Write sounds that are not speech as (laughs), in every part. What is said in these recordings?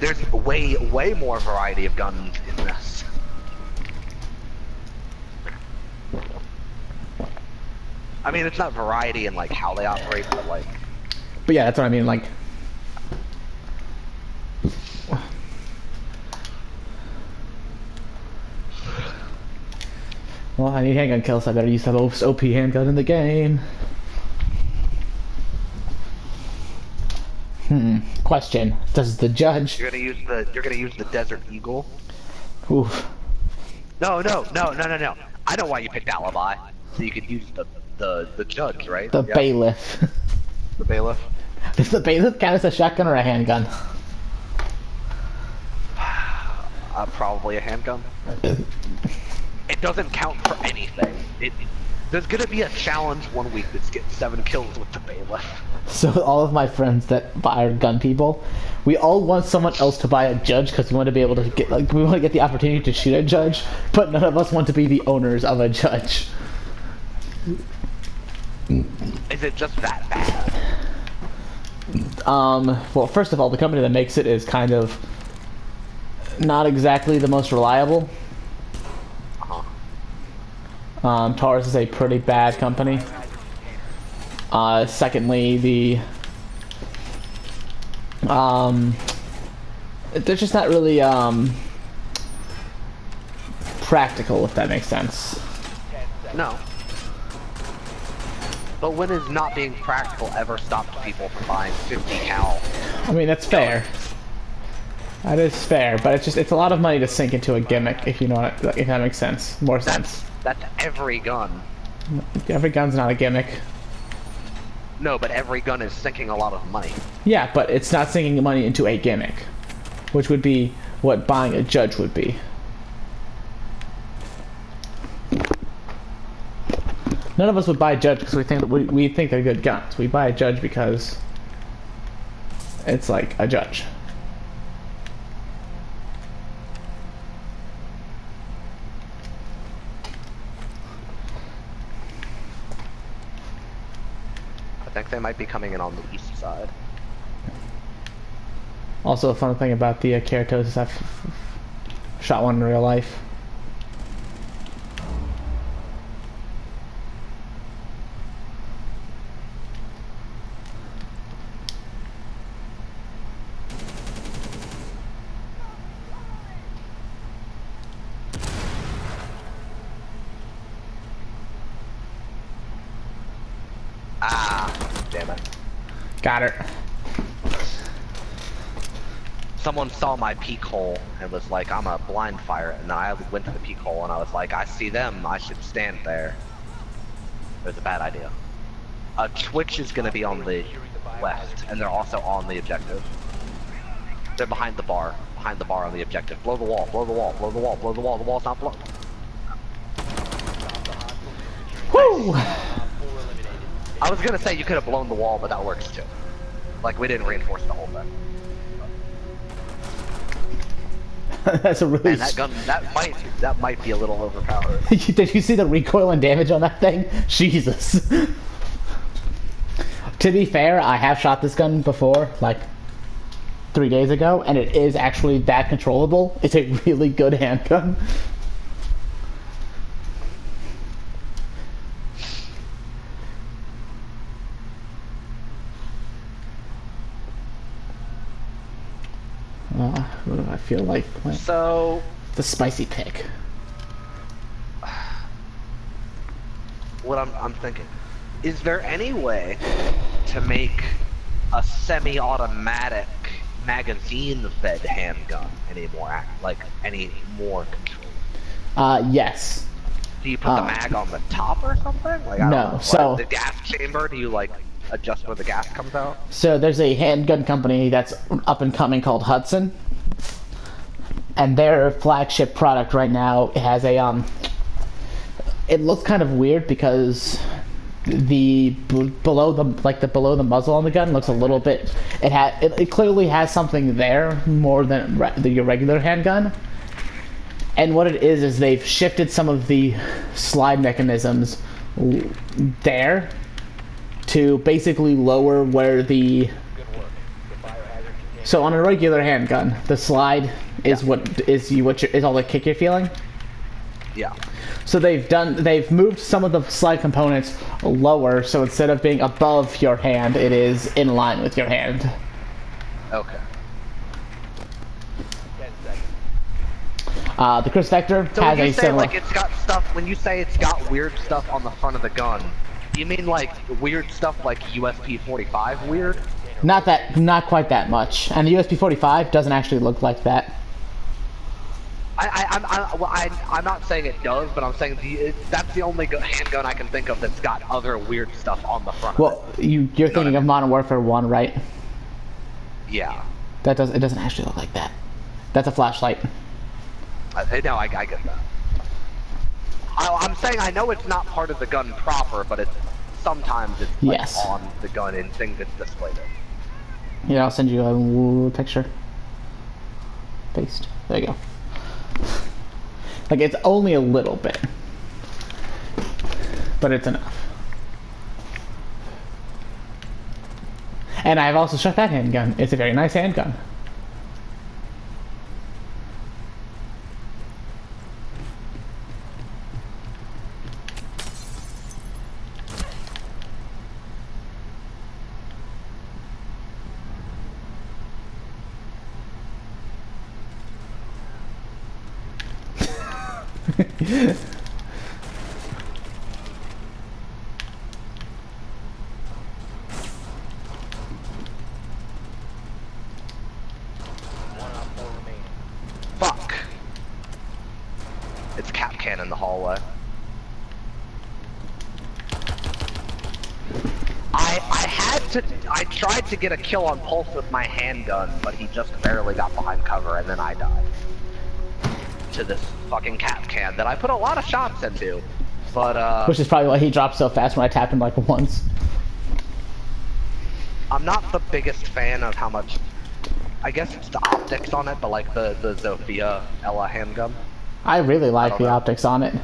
there's way, way more variety of guns in this. I mean, it's not variety in like how they operate, but like, But yeah, that's what I mean. Like, well, I need handgun kills. I better use the most OP handgun in the game. Hmm. Question: Does the judge? you're gonna use the, you're gonna use the Desert Eagle. Oof. No, no, no, no, no, no. I know why you picked Alibi, so you could use the, the, the judge, right? The Yeah, bailiff. The bailiff. Does (laughs) the bailiff count as a shotgun or a handgun? Uh, probably a handgun. It doesn't count for anything. It, there's gonna be a challenge one week that's get seven kills with the bailiff. So (laughs) all of my friends that buy gun people, we all want someone else to buy a judge because we want to be able to get like we want to get the opportunity to shoot a judge, but none of us want to be the owners of a judge. Is it just that bad? Um, well, first of all, the company that makes it is kind of not exactly the most reliable. Um, Taurus is a pretty bad company. Uh, secondly, the um, they're just not really um, practical, if that makes sense. No. But when is not being practical ever stopped people from buying 50 cal? I mean, that's fair. That is fair, but it's just it's a lot of money to sink into a gimmick, if you know what, if that makes sense, more sense. That's every gun. Every gun's not a gimmick. No, but every gun is sinking a lot of money. Yeah, but it's not sinking money into a gimmick, which would be what buying a judge would be. None of us would buy a judge because we think that we, we think they're good guns. We buy a judge because it's like a judge. Think they might be coming in on the east side. Also, a fun thing about the uh, Keratos I've shot one in real life. Ah, damn it. Got it. Someone saw my peek hole and was like, I'm a blind fire. And then I went to the peek hole and I was like, I see them, I should stand there. It was a bad idea. Uh, Twitch is gonna be on the left, and they're also on the objective. They're behind the bar, behind the bar on the objective. Blow the wall, blow the wall, blow the wall, blow the wall, the wall's not blown. Woo! I was gonna say you could have blown the wall, but that works too. Like, we didn't reinforce the whole thing. (laughs) That's a really. That gun, that might, that might be a little overpowered. (laughs) Did you see the recoil and damage on that thing? (laughs) Jesus. to be fair, I have shot this gun before, like three days ago, and it is actually that controllable. It's a really good handgun. Uh, what do I feel like? playing? So, The spicy pick. what I'm, I'm thinking, is there any way to make a semi-automatic magazine-fed handgun any more act, like any more control? Uh, yes. Do you put Uh, the mag on the top or something? Like, I don't no, know, so- the gas chamber. Do you like adjust where the gas comes out? So there's a handgun company that's up and coming called Hudson, and their flagship product right now has a um. It looks kind of weird because the b- below the like the below the muzzle on the gun looks a little bit. It had it, it clearly has something there more than re- the regular handgun. And what it is is they've shifted some of the slide mechanisms there to basically lower where the So on a regular handgun, the slide is Yeah. what is you what is all the kick you're feeling. Yeah. So they've done they've moved some of the slide components lower, so instead of being above your hand, it is in line with your hand. Okay. Uh, the Kriss Vector So has when you a say similar. like it's got stuff, when you say it's got weird stuff on the front of the gun, do you mean like weird stuff like USP 45 weird? Not that, not quite that much. And the USP 45 doesn't actually look like that. I, I, I'm, I, well, I, I'm not saying it does, but I'm saying the, it, that's the only handgun I can think of that's got other weird stuff on the front. Well, you you're thinking of Modern Warfare 1, right? yeah. That does it doesn't actually look like that. That's a flashlight. I, I- no, I, I get that. I, I'm saying I know it's not part of the gun proper, but it's sometimes it's like Yes. on the gun in things that's displayed it. Here, I'll send you a picture. Paste. There you go. Like it's only a little bit, but it's enough. And I've also shot that handgun. It's a very nice handgun. One op four remaining. Fuck. It's Kapkan in the hallway. I I had to I tried to get a kill on Pulse with my handgun, but he just barely got behind cover and then I died. To this fucking Kapkan that I put a lot of shots into. But uh Which is probably why he dropped so fast when I tapped him like once. I'm not the biggest fan of how much I guess it's the optics on it, but like the, the Zofia Ela handgun. I really like don't the know. optics on it.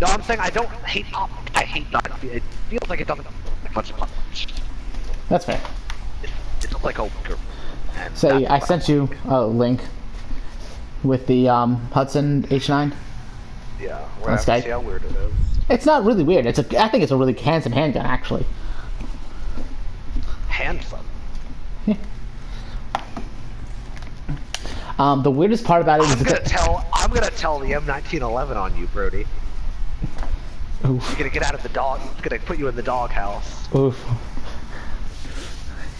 No, I'm saying I don't hate op. I hate that. It feels like it doesn't make much punch. That's fair. It, it looks like a. So I sent you a link with the um, Hudson H9. Yeah, we're gonna have to Skype. see how weird it is. It's not really weird. It's a. I think it's a really handsome handgun, actually. Handsome. (laughs) Um, the weirdest part about it is I'm gonna tell. I'm gonna tell the M1911 on you, Brody. Oof. You're gonna get out of the dog. It's gonna put you in the doghouse. Oof.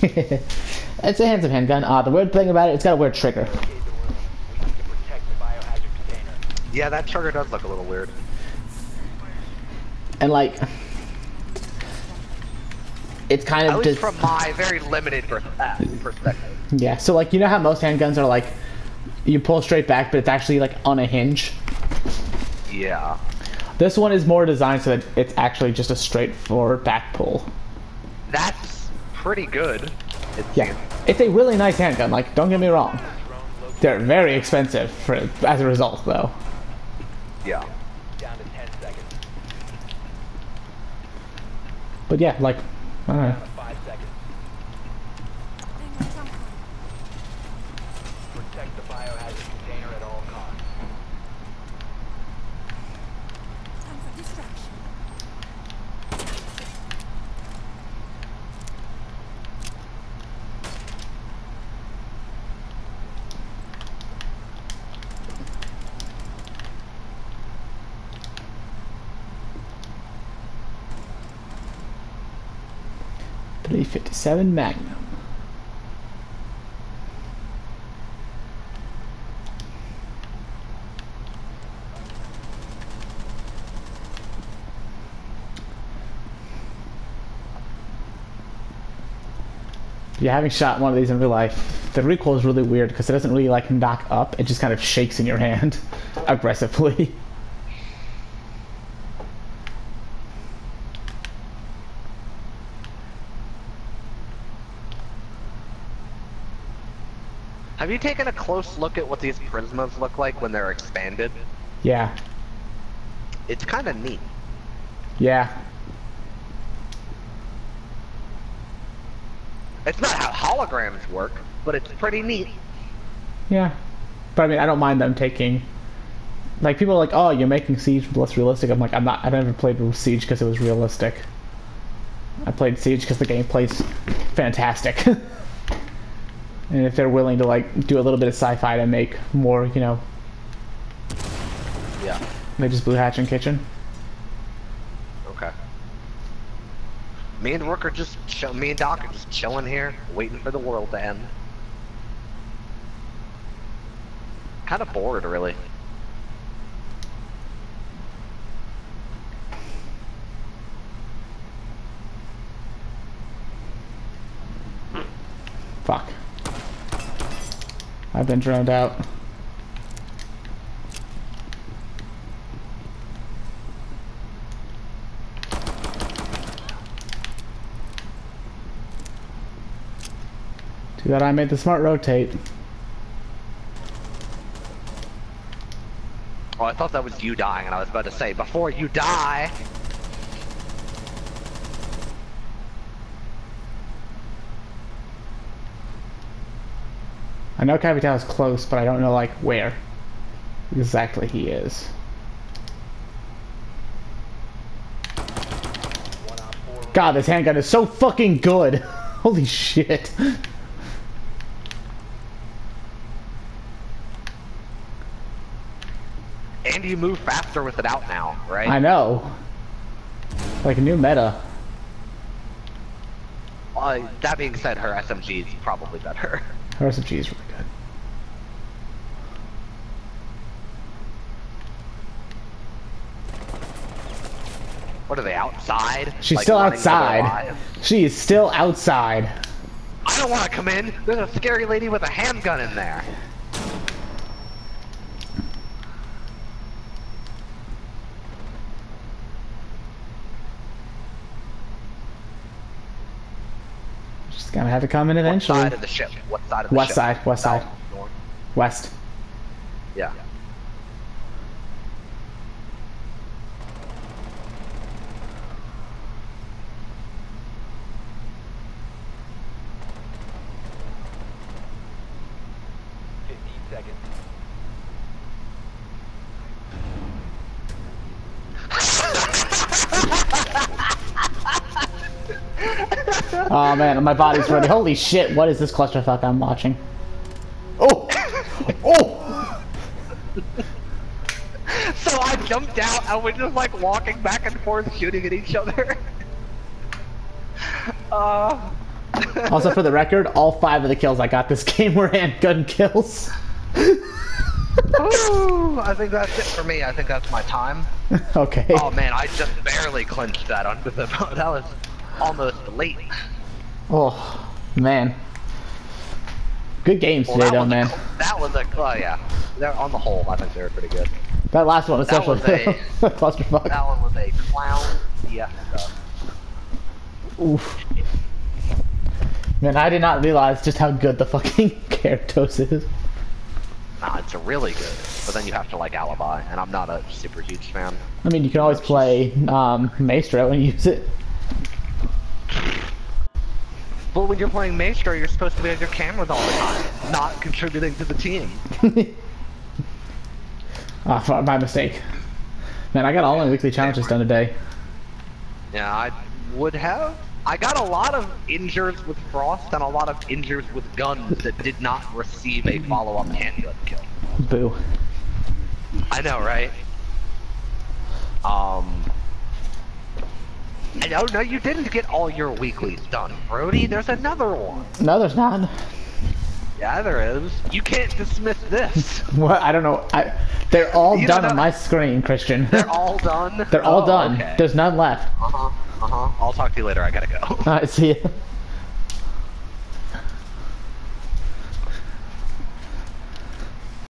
(laughs) it's a handsome handgun. Uh, the weird thing about it, it's got a weird trigger. Locate the room. We need to protect the biohazard container. Yeah, that trigger does look a little weird. And, like. It's kind At of least just. from my very limited uh, perspective. Yeah, so, like, you know how most handguns are like. You pull straight back, but it's actually, like, on a hinge? Yeah. This one is more designed so that it's actually just a straightforward back pull. That's pretty good. It Yeah. seems. It's a really nice handgun, like, don't get me wrong. They're very expensive for as a result, though. Yeah. Down to ten seconds. But yeah, like, I don't know. Five seconds. Protect the biohazard container at all 357 Magnum. Yeah, having shot one of these in real life, the recoil is really weird because it doesn't really like knock up. It just kind of shakes in your hand (laughs) aggressively. Have you taken a close look at what these prismas look like when they're expanded? Yeah, It's kind of neat. yeah. It's not how holograms work, but it's pretty neat. Yeah. But I mean, I don't mind them taking. Like people are like, oh, you're making Siege less realistic. I'm like, I'm not. I never played Siege because it was realistic. I played Siege because the gameplay's fantastic. (laughs) and if they're willing to like do a little bit of sci-fi to make more, you know, Yeah. they just Blue Hatch and Kitchen. Okay. Me and Rook are just chill- me and Doc are just chilling here, waiting for the world to end. Kind of bored, really. Fuck. I've been drowned out. Too bad I made the smart rotate. Oh, I thought that was you dying, and I was about to say, before you die. I know Capitão is close, but I don't know like where exactly he is. One on four. God, this handgun is so fucking good. (laughs) Holy shit. And you move faster with it out now, right? I know. Like a new meta. Uh, that being said, her SMG is probably better. (laughs) Her SMG is really good. What are they outside? She's Like, still running for their outside. She is still outside. I don't want to come in. There's a scary lady with a handgun in there. She's gonna have to come in What eventually. side of the ship? What side of the West ship? side, west South, side. north? West. Yeah. Fifteen seconds. Oh man, my body's ready. Holy shit, what is this clusterfuck I'm watching? Oh! Oh! So I jumped out and we're just like walking back and forth shooting at each other. (laughs) uh, Also, for the record, all five of the kills I got this (laughs) game were handgun kills. ooh, I think that's it for me. I think that's my time. (laughs) okay. Oh man, I just barely clinched that under the That was almost late. Oh, man. Good games Well, today, though, man. A, that was a, oh yeah. They're, on the whole, I think they were pretty good. That last one, that especially. was (laughs) clusterfuck. That one was a clown fiesta. Oof. Man, I did not realize just how good the fucking (laughs) Keratos is. Nah, it's really good. But then you have to like Alibi, and I'm not a super huge fan. I mean, you can always play um, Maestro and (laughs) use it. But when you're playing Maestro, you're supposed to be on your cameras all the time, not contributing to the team. (laughs) Ah, f- my mistake. Man, I got all my weekly challenges done today. Yeah, I would have. I got a lot of injures with Frost and a lot of injures with guns that did not receive a follow-up handgun kill. Boo. I know, right? Um. I don't you didn't get all your weeklies done, Brody. There's another one. No, there's not. Yeah, there is. You can't dismiss this. (laughs) What? I don't know. I, they're all You done on my screen, Christian. They're all done. (laughs) They're all Oh, done. Okay. There's none left. Uh huh. Uh huh. I'll talk to you later. I gotta go. Alright, see ya. (laughs)